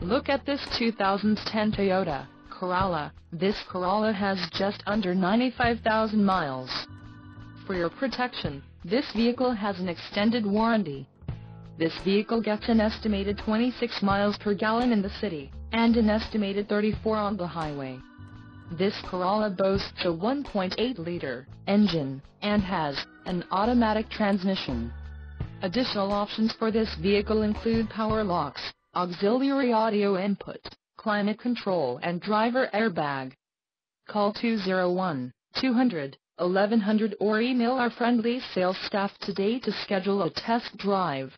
Look at this 2010 Toyota Corolla. This Corolla has just under 95,000 miles. For your protection, this vehicle has an extended warranty. This vehicle gets an estimated 26 miles per gallon in the city, and an estimated 34 on the highway. This Corolla boasts a 1.8-liter engine, and has an automatic transmission. Additional options for this vehicle include power locks, auxiliary audio input, climate control and driver airbag. Call 201-200-1100 or email our friendly sales staff today to schedule a test drive.